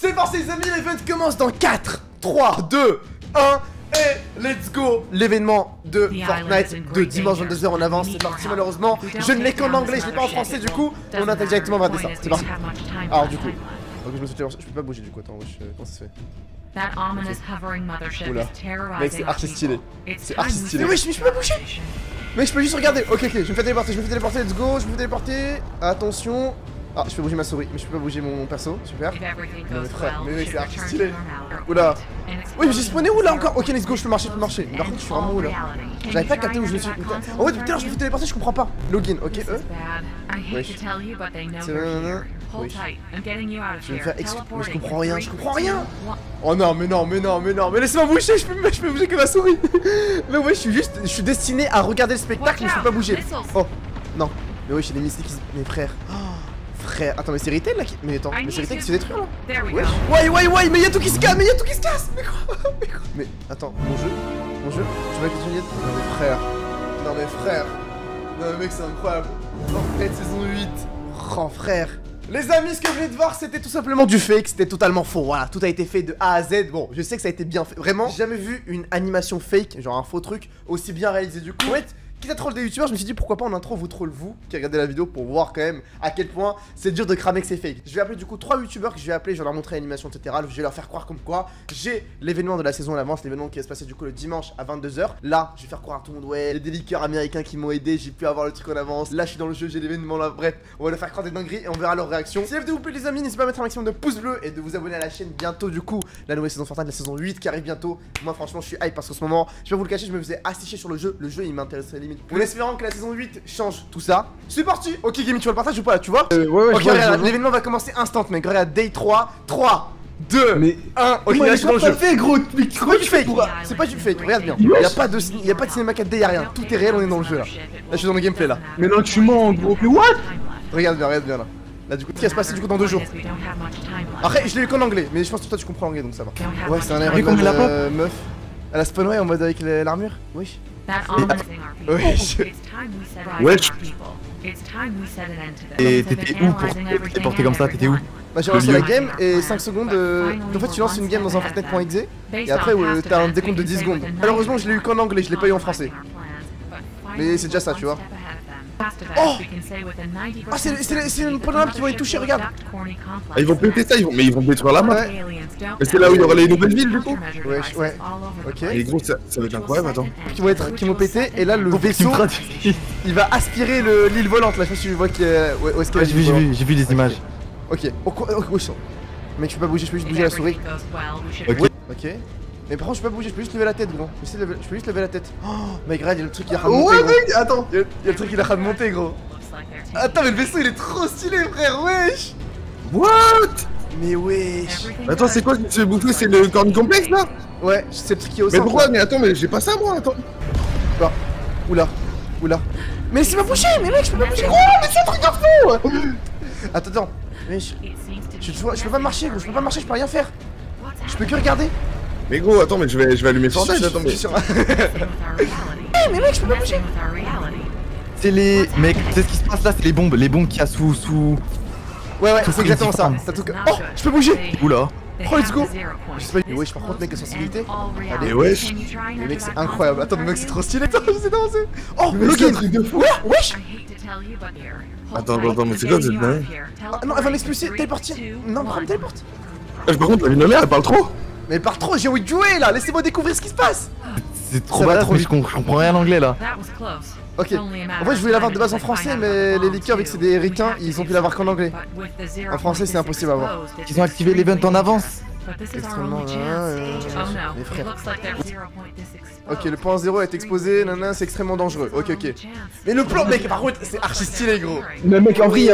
C'est parti les amis, l'event commence dans 4, 3, 2, 1 et let's go. L'événement de Fortnite de dimanche 22h en avance, c'est parti malheureusement. Je ne l'ai qu'en anglais, je l'ai pas en français du coup. On attaque directement vers ça, c'est parti. Alors du coup, je me suis je peux pas bouger du coup, attends, wesh, comment ça se fait That ominous hovering mothership Oula. Mec c'est archi stylé, c'est time archi we stylé set Wesh mais je peux pas bouger. Mec je peux juste regarder, ok ok, je me fais téléporter, je me fais téléporter, let's go, je me fais téléporter. Attention Ah je peux bouger ma souris, mais je peux pas bouger mon perso, super Non, mais frère, mais mec, c'est archi stylé. Oula. Oui mais j'ai spawné où là encore Ok let's go, je peux marcher, je peux marcher Mais par contre je suis vraiment où là J'avais pas capté où je me suis. En fait, depuis tout à l'heure, je me fais téléporter, je comprends pas. Login, ok, This eux. is bad. I hate Wesh. to tell you, but they know C'est Oui. Je vais me faire mais je comprends rien, je comprends rien. Oh non, mais non, mais non, mais non, mais laissez-moi bouger, je peux, je peux bouger que ma souris. mais ouais, je suis juste, je suis destiné à regarder le spectacle, mais je peux pas bouger. Oh, non, mais ouais, j'ai des mystiques. Mes frères. Oh, attends, mais c'est Ritel là qui. Mais attends, mais c'est Ritel qui se fait détruire là. Ouais, ouais, ouais, mais y'a tout qui se casse, mais y'a tout qui se casse. Mais quoi Mais quoi Mais attends, mon jeu Mon jeu vois que tu Non, mais frère. Non, mais frère. Non, mais mec, c'est incroyable. Fortnite saison 8. Oh, frère. Les amis, ce que je venez de voir, c'était tout simplement du fake, c'était totalement faux. Voilà, tout a été fait de A à Z. Bon, je sais que ça a été bien fait. Vraiment, j'ai jamais vu une animation fake, genre un faux truc, aussi bien réalisé du coup. Ouais, quitte à troll des youtubeurs, je me suis dit pourquoi pas en intro vous troll vous qui regardez la vidéo pour voir quand même à quel point c'est dur de cramer que c'est fake. Je vais appeler du coup trois youtubeurs que je vais appeler, je vais leur montrer l'animation, etc. Je vais leur faire croire comme quoi j'ai l'événement de la saison à l'avance, l'événement qui va se passer du coup le dimanche à 22h. Là, je vais faire croire à tout le monde, ouais, les déliqueurs américains qui m'ont aidé, j'ai pu avoir le truc en avance. Là, je suis dans le jeu, j'ai l'événement là. Bref, on va leur faire croire des dingueries et on verra leur réaction. Si la vidéo vous plaît, les amis, n'hésitez pas à mettre un maximum de pouces bleus et de vous abonner à la chaîne bientôt. Du coup, la nouvelle saison Fortnite, la saison 8 qui arrive bientôt. Moi, franchement, je suis hype parce qu'en ce moment, je vais vous le cacher, je me faisais assicher sur le jeu. Le jeu, il m'intéressait limite. En espérant que la saison 8 change tout ça. C'est parti Ok, Gaming, tu vois le partage ou pas là, tu vois Euh, ouais, ouais, Ok, regarde, l'événement va commencer instant, mec. Regarde, day 3, 3, 2, Mais 1. Ok, là, je suis dans le pas jeu. fait gros Mais C'est pas du fake, c'est pas du fake, regarde bien. Il y a pas de, il y a pas de cinéma 4D, y a rien. Tout est réel, on est dans le jeu là. Là, je suis dans le gameplay là. Mais non, tu mens gros Mais what? Regarde bien, regarde bien là. Là, du coup, ce qui va se passer du coup dans deux jours. Après, je l'ai eu qu'en anglais, mais je pense que toi tu comprends l'anglais donc ça va. Ouais, c'est un air euh, meuf. Elle a spawn ouais en mode avec l'armure Oui. Wesh. Wesh. Et t'étais où pour t'es porté comme ça? T'étais où? Bah, j'ai Le lancé la game et 5 secondes. euh, En fait, tu lances une game dans un Fortnite.exe et après, euh, t'as un décompte de 10 secondes. Malheureusement, je l'ai eu qu'en anglais, je l'ai pas eu en français. Mais c'est déjà ça, tu vois. Oh Ah, c'est- c'est c'est une programme qui vont être touchés, regarde. Ah, Ils vont péter ça, ils vont... mais ils vont détruire la map Ouais. Mais c'est là où il y aura les nouvelles villes, du coup Ouais, ouais. Ok. Et gros, ça, ça va être incroyable, attends Qui vont être, qui vont péter et là le vaisseau, il va aspirer le- l'île volante. Là, je sais pas si tu vois qui est. Ouais, où est-ce qu'elle j'ai vu, j'ai vu, j'ai vu les images. Ok. Oh, oh, oui, ça. Mec, je peux pas bouger, je peux juste bouger la souris. Ok. Ok. Mais par contre, je peux pas bouger, je peux juste lever la tête, gros. Je, lever- je peux juste lever la tête. Oh, mais regarde, il y a le truc qui est en train de monter. Ouais, gros. mec, attends Il y, a, il y a le truc qui est en train de monter, gros. Attends, mais le vaisseau il est trop stylé, frère, wesh. What? Mais wesh. Attends, c'est quoi ce bouffé C'est le corn complexe, là? Ouais, c'est le truc qui est au Mais centre. pourquoi? Là. Mais attends, mais j'ai pas ça, moi, attends Bah, Oula, oula. Mais c'est pas bouger, mais mec, je peux pas bouger, gros. mais c'est un truc de fou Attends, attends. Wesh. Je, tu vois, je peux pas marcher, gros, je peux pas marcher, je peux rien faire. Je peux que regarder. Mais gros, attends, mais je vais, je vais allumer Fortnite, Je- je- attends, je mais... suis sur- mais mec, je peux pas bouger. C'est les. Mec, tu sais ce qui se passe là C'est les bombes, les bombes qu'il y a sous. sous. Ouais, ouais, c'est exactement ça. T'as tout que- Oh, je peux bouger. Oula. Oh, let's go. Je sais pas, mais wesh, par contre, mec, la sensibilité. Allez, wesh. Mais mec, c'est incroyable. Attends, mais mec, c'est trop stylé. Attends, j'essaie d'avancer. Oh, Mais c'est un login. truc de fou Ouais, wesh. Attends, attends, attends, mais c'est quoi cette dingue Ah non, elle va m'expulser. Téléporter. Non, prends téléporte. Ah, Par contre, la vie de ma mère, elle parle trop Mais part trop, j'ai envie de jouer là. Laissez-moi découvrir ce qui se passe. C'est trop balade, trop je, com- je comprends rien en anglais là. Ok. En vrai, je voulais l'avoir de base en français, mais les liqueurs, vu que c'est des ricains, ils ont pu l'avoir qu'en anglais. En français, c'est impossible à avoir. Ils ont activé l'event en avance. Extrêmement, Oh mes frères. Ok, le point zéro est exposé, nanana, c'est extrêmement dangereux. Ok, ok. Mais le plan, mec, par contre, c'est archi stylé, gros. Mais mec, en vrai,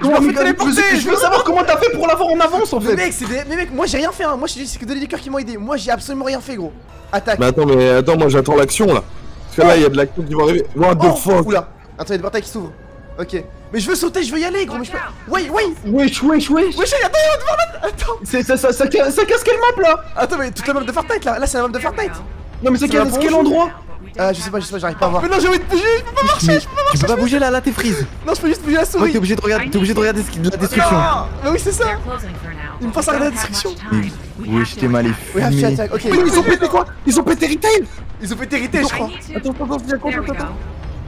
Comment me mais fais téléporter, je veux- je Je veux savoir comment t'as fait pour l'avoir en avance, en Mais fait mec, c'est des... Mais mec, moi j'ai rien fait, hein. Moi, c'est que des liqueurs qui m'ont aidé. Moi, j'ai absolument rien fait, gros. Attaque. Mais attends, mais attends, moi j'attends l'action, là Parce que là, il y a de l'action qui va arriver What the Oh, fuck? Oula. Attends, il y a des portails qui s'ouvrent. Ok. Mais je veux sauter, je veux y aller, gros. Mais je peux. Ouais, ouais. Wesh, wesh, wesh Wesh, attends, devant. Attends. C'est ça, ça, ça, ca- ça casse quelle map, là Attends, mais toute la map de Fortnite là. Là, c'est la map de Fortnite. Non, mais c'est Ça quel, endroit? Ah, je sais pas, je sais pas, j'arrive pas à voir. Mais non, j'ai envie de bouger, je peux pas marcher, je peux pas tu peux pas bouger là, là t'es freeze. Non, je peux juste bouger la Ouais, souris. t'es obligé de regarder, t'es obligé de regarder ce qui- de la destruction. Ah, Mais oui, c'est ça. Il me passe à la destruction. Oui, t'ai mal attack. We have to fumé. attack. Ok, Mais ils ont pété quoi? Ils ont pété Retail ils ont pété Retail, je crois. Attends, attends, attends, attends.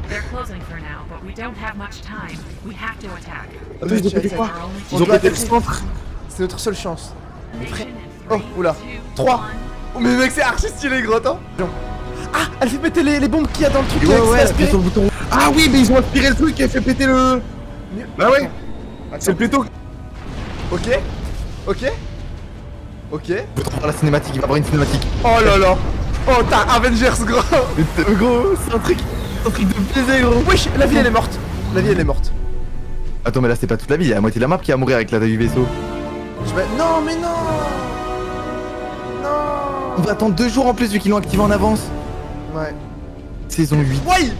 They're closing for now, but we don't have much time. We have to attack. Attends, ils ont pété quoi? Ils ont pété le centre C'est notre seule chance. Oh, oula. two, Trois. one. Oh, mais mec, c'est archi stylé, gros, attends. Ah, elle fait péter les, les bombes qu'il y a dans le truc. Ouais, ouais, ça, appuie aspiré. sur le bouton. Ah oui, mais ils ont aspiré le truc et fait péter le... Bah ouais, c'est le péto Ok. Ok. Ok. Pour la cinématique, il va avoir une cinématique. Oh là là. Oh, t'as Avengers, gros. Gros, c'est un truc, un truc de plaisir, gros. Wesh, la vie, elle est morte. La vie, elle est morte. Attends, mais là, c'est pas toute la vie, il y a la moitié de la map qui va mourir avec la taille du vaisseau. Je vais... Non, mais non. On Non. va attendre deux jours en plus vu qu'ils l'ont activé en avance. Ouais. Saison 8. Ouais.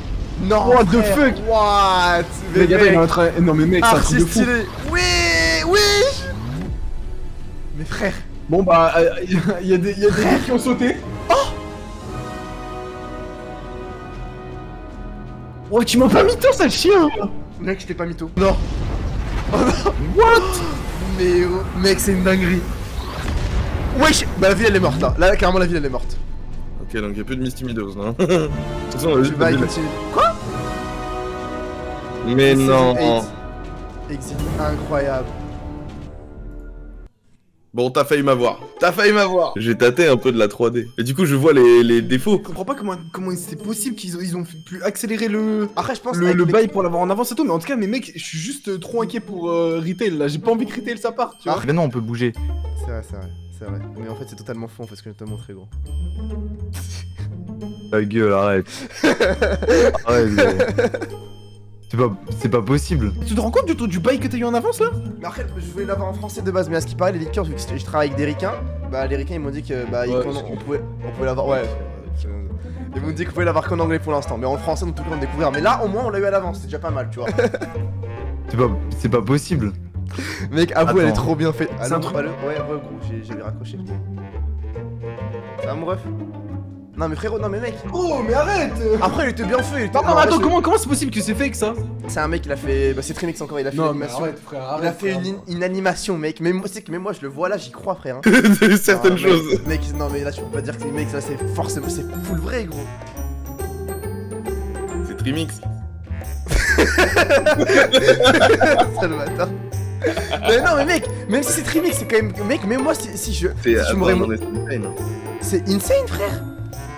Non. What the fuck? What Mais gars, il est en mec, train... Non mais mec, c'est un truc de fou stylé. Oui, oui. Mais frère. Bon bah, il y a des y a des qui ont sauté Oh Ouais, tu m'as pas toi, sale chien Mec, je t'ai pas mytho. Non. Oh non. What? Mais oh, mec, c'est une dinguerie. Wesh Bah la ville elle est morte là. Là carrément la ville elle est morte. Ok, donc y'a plus de Misty Meadows, non De toute façon, on a juste continuer. Quoi Mais non 8. Exit incroyable. Bon, t'as failli m'avoir. T'as failli m'avoir J'ai tâté un peu de la 3D. Et du coup, je vois les, les défauts. Je comprends pas comment, comment c'est possible qu'ils ont, ils ont pu accélérer le, Après je pense le, le les- bail pour l'avoir en avance et tout, mais en tout cas, mes mecs, je suis juste euh, trop inquiet pour euh, Retail là. J'ai pas envie que Retail ça parte, tu vois. Mais non, on peut bouger. C'est vrai, c'est vrai, c'est vrai. Mais en fait c'est totalement faux parce que je te montrer gros. Ta gueule, arrête. arrête. C'est pas, c'est pas possible. Tu te rends compte du, du bail que t'as eu en avance là? Mais après je voulais l'avoir en français de base mais à ce qui paraît les liqueurs vu que je travaille avec des ricains, bah les ricains ils m'ont dit que bah ils- Ouais, qu'on- c'est- on, pouvait on pouvait l'avoir ouais. euh, Ils m'ont dit qu'on pouvait l'avoir qu'en anglais pour l'instant, mais en français en tout cas on découvert. Mais là au moins on l'a eu à l'avance, c'est déjà pas mal tu vois. C'est pas, c'est pas possible. Mec, avoue, elle est Attends. trop bien faite. C'est Allô, un truc- allô Ouais, re, gros, j'ai- j'avais raccroché. Ça va, mon ref? Non, mais frérot, non, mais mec. Oh, mais arrête euh. Après, il était bien fait. il était- Non, non, non, mais attends, comment comment c'est possible que c'est fake ça? C'est un mec, il a fait. Bah, c'est Trimix encore, il a fait Non, mais l'animation. arrête, frère, arrête. Il a fait frère. une, une animation, mec. Mais moi, c'est que même moi, je le vois là, j'y crois, frère. hein. Certaines Ah, mec, choses. Mec, non, mais là, tu peux pas dire que c'est mec, ça, c'est forcément. C'est full vrai, gros. C'est Trimix. Sale bâtard. mais non, mais mec, même si c'est Trimix, c'est quand même. Mec, même moi, si, si je. C'est si je m'aurais. mais. C'est insane, frère.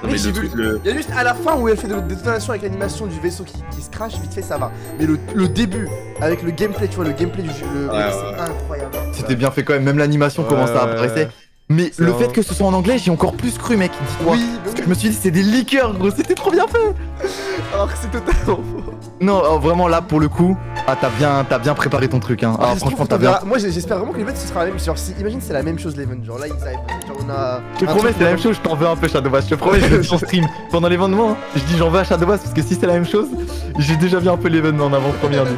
Non, mais le truc, le... Il y a juste à la fin où elle fait des détonations avec l'animation du vaisseau qui, qui se crache, vite fait ça va. Mais le, le début, avec le gameplay, tu vois, le gameplay du jeu, le, Ouais, mec, ouais, c'est ouais. incroyable. C'était bien fait quand même, même l'animation Ouais, commence à ouais. Mais le un- fait que ce soit en anglais, j'ai encore plus cru, mec. Dis-toi. Oui, Parce que je me suis dit, c'est des liqueurs, gros. C'était trop bien fait. alors que c'est totalement faux. Non, vraiment là, pour le coup, ah, t'as bien, t'as bien préparé ton truc, hein. Ah, J'espère franchement, t'as bien. Moi j'espère vraiment que l'event ce sera la même. Genre, si, imagine c'est la même chose l'event. Genre là ils arrivent. Genre on a. Je te promets, c'est la même chose, je t'en veux un peu Shadowbass, je te promets, je le dis en stream. Pendant l'événement, je dis j'en veux à Shadowbass parce que si c'est la même chose, j'ai déjà vu un peu l'événement en avant-première.